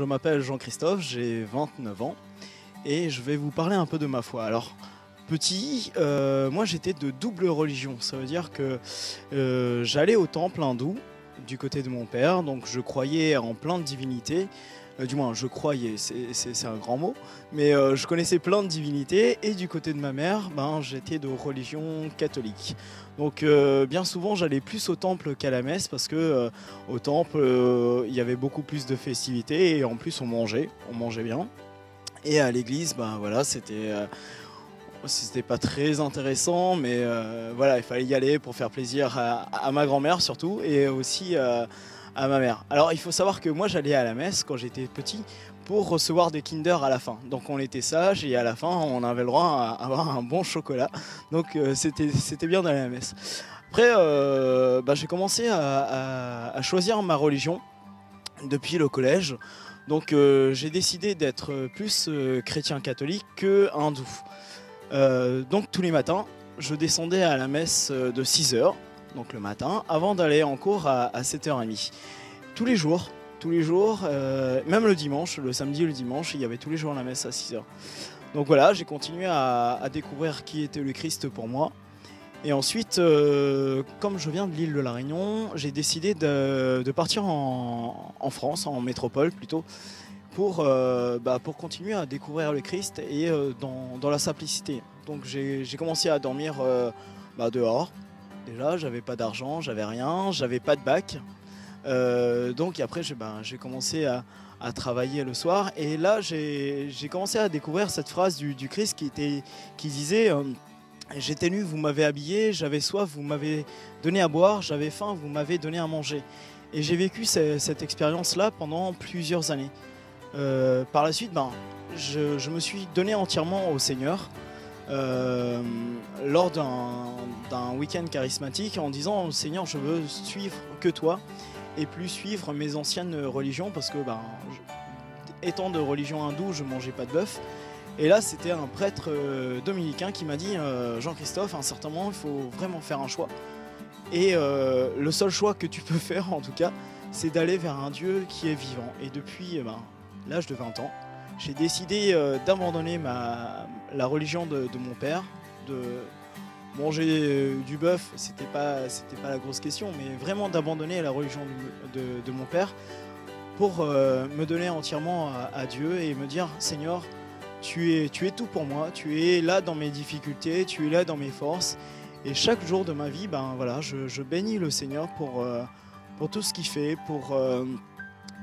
je m'appelle Jean-Christophe, j'ai 29 ans et je vais vous parler un peu de ma foi. Alors, petit, euh, moi j'étais de double religion, ça veut dire que euh, j'allais au temple hindou du côté de mon père, donc je croyais en plein de divinités. Euh, du moins, je croyais, c'est un grand mot, mais je connaissais plein de divinités, et du côté de ma mère, ben, j'étais de religion catholique. Donc bien souvent j'allais plus au temple qu'à la messe parce que au temple il y avait beaucoup plus de festivités et en plus on mangeait, on mangeait bien. Et à l'église, ben voilà, c'était c'était pas très intéressant, mais voilà, il fallait y aller pour faire plaisir à, ma grand-mère surtout et aussi à ma mère. Alors il faut savoir que moi j'allais à la messe quand j'étais petit pour recevoir des Kinder à la fin. Donc on était sage et à la fin on avait le droit à avoir un bon chocolat. Donc euh, c'était bien d'aller à la messe. Après euh, bah, j'ai commencé à, choisir ma religion depuis le collège. Donc euh, j'ai décidé d'être plus chrétien catholique que hindou. donc tous les matins je descendais à la messe de 6h, donc le matin, avant d'aller en cours à 7h30. Tous les jours, tous les jours, euh, même le dimanche, le samedi et le dimanche, il y avait tous les jours la messe à 6h. Donc voilà, j'ai continué à, découvrir qui était le Christ pour moi. Et ensuite, euh, comme je viens de l'île de la Réunion, j'ai décidé de, partir en, France, en métropole plutôt, pour, euh, bah, pour continuer à découvrir le Christ et dans, la simplicité. Donc j'ai commencé à dormir bah, dehors. Déjà, j'avais pas d'argent, j'avais rien, j'avais pas de bac. Euh, donc après, ben, j'ai commencé à, travailler le soir. Et là, j'ai commencé à découvrir cette phrase du, Christ qui disait euh, J'étais nu, vous m'avez habillé, j'avais soif, vous m'avez donné à boire, j'avais faim, vous m'avez donné à manger. Et j'ai vécu cette, expérience-là pendant plusieurs années. Euh, par la suite, ben, je, me suis donné entièrement au Seigneur. Lors d'un week-end charismatique en disant Seigneur, je veux suivre que toi et plus suivre mes anciennes religions parce que ben, étant de religion hindoue, je mangeais pas de bœuf. Et là, c'était un prêtre euh, dominicain qui m'a dit euh, Jean-Christophe, à un certain moment, il faut vraiment faire un choix. Et euh, le seul choix que tu peux faire, en tout cas, c'est d'aller vers un Dieu qui est vivant. Et depuis eh ben, l'âge de 20 ans, j'ai décidé d'abandonner la religion de, mon père, de, manger euh, du bœuf, c'était pas, c'était pas la grosse question, mais vraiment d'abandonner la religion de, mon père pour euh, me donner entièrement à, Dieu et me dire Seigneur, tu es, tu es tout pour moi, tu es là dans mes difficultés, tu es là dans mes forces. Et chaque jour de ma vie, ben voilà, je, bénis le Seigneur pour, euh, pour tout ce qu'il fait, pour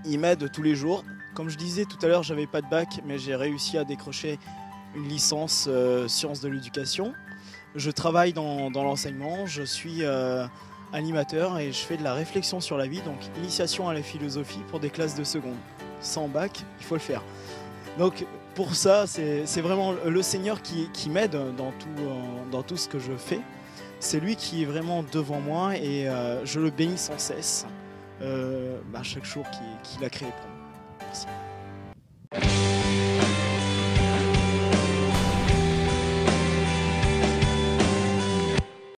il m'aide tous les jours. Comme je disais tout à l'heure, j'avais pas de bac, mais j'ai réussi à décrocher une licence sciences de l'éducation. Je travaille dans, l'enseignement, je suis euh, animateur et je fais de la réflexion sur la vie, donc initiation à la philosophie pour des classes de seconde. Sans bac, il faut le faire. Donc pour ça, c'est vraiment le Seigneur qui, m'aide dans tout, euh, dans tout ce que je fais. C'est lui qui est vraiment devant moi et euh, je le bénis sans cesse bah, chaque jour qu'il a créé pour moi. Podcast